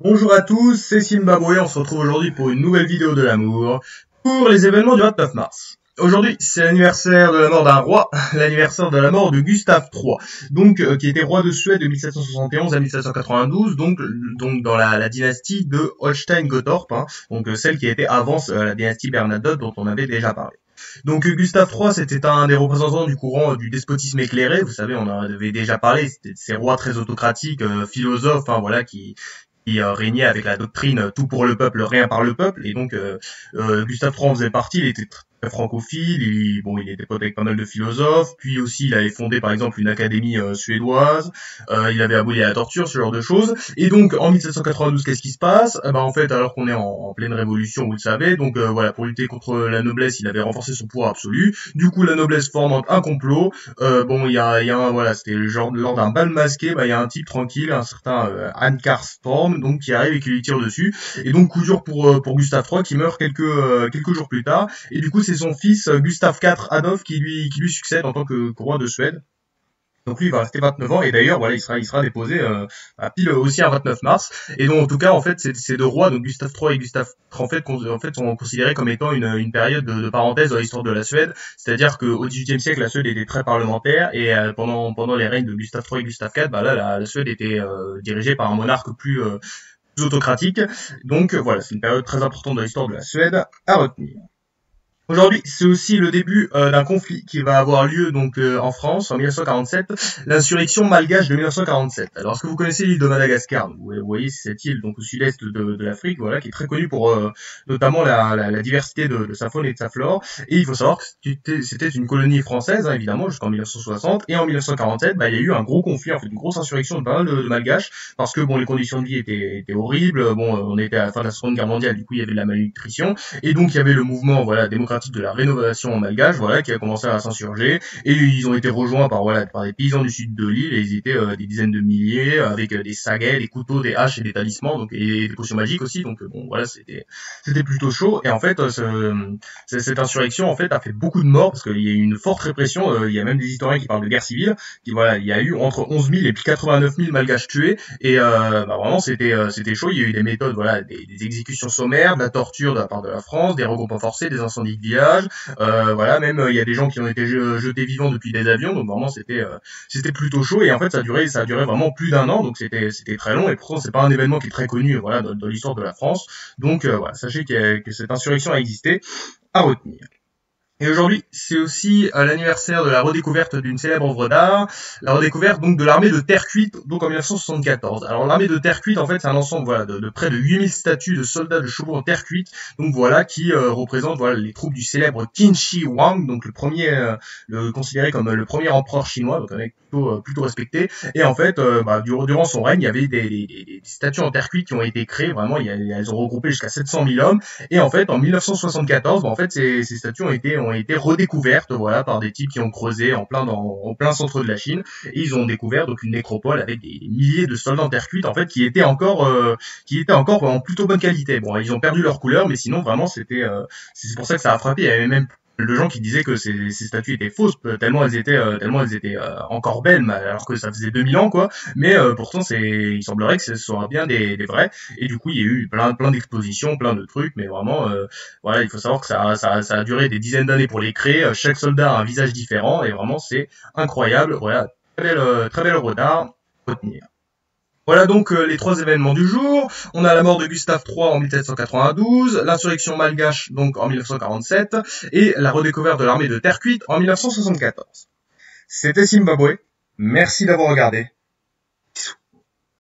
Bonjour à tous, c'est Zimbabwe, on se retrouve aujourd'hui pour une nouvelle vidéo de l'amour, pour les événements du 29 mars. Aujourd'hui, c'est l'anniversaire de la mort d'un roi, l'anniversaire de la mort de Gustave III, donc euh, qui était roi de Suède de 1771 à 1792, donc donc dans la, dynastie de Holstein-Gottorp, hein, donc euh, celle qui était avant euh, la dynastie Bernadotte dont on avait déjà parlé. Donc Gustave III, c'était un des représentants du courant du despotisme éclairé. Vous savez, on en avait déjà parlé. C'était ces rois très autocratiques, philosophes, hein, voilà, qui qui régnait avec la doctrine tout pour le peuple, rien par le peuple. Et donc Gustave III en faisait partie. Il était francophile, il, bon, il était pote avec pas mal de philosophes, puis aussi il avait fondé par exemple une académie euh, suédoise, euh, il avait aboli la torture, ce genre de choses. Et donc en 1792, qu'est-ce qui se passe? Eh ben, En fait, alors qu'on est en, pleine révolution, vous le savez, donc euh, voilà, pour lutter contre la noblesse, il avait renforcé son pouvoir absolu. Du coup, la noblesse forme un complot. bon, il y a, y a un, voilà, c'était le genre lors d'un bal masqué, bah, il y a un type tranquille, un certain Ankar Storm, donc qui arrive et qui lui tire dessus. Et donc coup dur pour pour Gustave III qui meurt quelques quelques jours plus tard. Et du coup, c'est son fils euh, Gustave IV Adolphe qui lui, succède en tant que roi de Suède. Donc lui il va rester 29 ans et d'ailleurs voilà il sera déposé euh, à pile aussi un 29 mars et donc en tout cas en fait ces deux rois donc Gustave III et Gustave fait en fait sont considérés comme étant une, période de, parenthèse dans l'histoire de la Suède c'est-à-dire qu'au XVIIIe siècle la Suède était très parlementaire et euh, pendant les règnes de Gustave III et Gustave IV bah la, Suède était dirigée par un monarque plus plus autocratique donc voilà c'est une période très importante dans l'histoire de la Suède à retenir. Aujourd'hui, c'est aussi le début euh, d'un conflit qui va avoir lieu donc euh, en France en 1947, l'insurrection malgache de 1947. Alors, est-ce que vous connaissez l'île de Madagascar? Vous voyez, cette île donc au sud-est de, de l'Afrique, voilà, qui est très connue pour euh, notamment la, la, la diversité de, de, sa faune et de sa flore. Et il faut savoir que c'était une colonie française, hein, évidemment, jusqu'en 1960. Et en 1947, bah, il y a eu un gros conflit, en fait, une grosse insurrection de pas parce que bon, les conditions de vie étaient, étaient horribles. Bon, on était à la fin de la Seconde Guerre mondiale, du coup, il y avait de la malnutrition, et donc il y avait le mouvement, voilà, démocratique de la rénovation malgache, voilà, qui a commencé à s'insurger, et ils ont été rejoints par voilà par des paysans du sud de l'île, et ils étaient euh, des dizaines de milliers, avec euh, des saguets, des couteaux, des haches et des talismans, donc et des potions magiques aussi, donc bon voilà, c'était c'était plutôt chaud, et en fait ce, cette insurrection en fait a fait beaucoup de morts parce qu'il y a eu une forte répression, euh, il y a même des historiens qui parlent de guerre civile, qui voilà, il y a eu entre 11 000 et puis 89 000 malgaches tués, et bah, vraiment c'était c'était chaud, il y a eu des méthodes voilà, des, des exécutions sommaires, de la torture de la part de la France, des regroupements forcés, des incendies de euh, voilà, même euh, il y a des gens qui ont été jetés vivants depuis des avions, donc vraiment c'était euh, c'était plutôt chaud. Et en fait ça a duré ça a vraiment plus d'un an, donc c'était c'était très long. Et pourtant c'est pas un événement qui est très connu voilà dans, l'histoire de la France, donc voilà sachez que cette insurrection a existé à retenir. Et aujourd'hui, c'est aussi à l'anniversaire de la redécouverte d'une célèbre œuvre d'art, la redécouverte donc de l'armée de terre cuite, donc en 1974. Alors l'armée de terre cuite, en fait, c'est un ensemble voilà de, près de 8000 statues de soldats de chevaux en terre cuite, donc voilà qui euh, représentent voilà les troupes du célèbre Qin Shi Huang, donc le premier, euh, le considéré comme le premier empereur chinois, donc avec plutôt, euh, plutôt respecté. Et en fait, bah, durant son règne, il y avait des, des, des, statues en terre cuite qui ont été créées. Vraiment, il y a, elles ont regroupé jusqu'à 700 000 hommes. Et en fait, en 1974, bah, en fait, ces, ces statues ont été ont été redécouvertes, voilà, par des types qui ont creusé en plein en plein centre de la Chine, et ils ont découvert donc une nécropole avec des, milliers de soldats en terre cuite, en fait, qui étaient encore, euh, qui étaient encore en plutôt bonne qualité. Bon, ils ont perdu leur couleur, mais sinon vraiment c'était, euh, c'est pour ça que ça a frappé. Il y avait même de gens qui disaient que ces, statues étaient fausses tellement elles étaient euh, tellement elles étaient euh, encore belles alors que ça faisait 2000 ans quoi. Mais euh, pourtant c'est il semblerait que ce soit bien des, vrais. Et du coup il y a eu plein plein d'expositions plein de trucs mais vraiment voilà il faut savoir que ça, ça, ça a duré des dizaines d'années pour les créer. Chaque soldat a un visage différent et vraiment c'est incroyable. Voilà très belle très belle d'art retenir voilà donc euh, les trois événements du jour. On a la mort de Gustave III en 1792, l'insurrection malgache donc en 1947 et la redécouverte de l'armée de terre cuite en 1974. C'était Zimbabwe. Merci d'avoir regardé.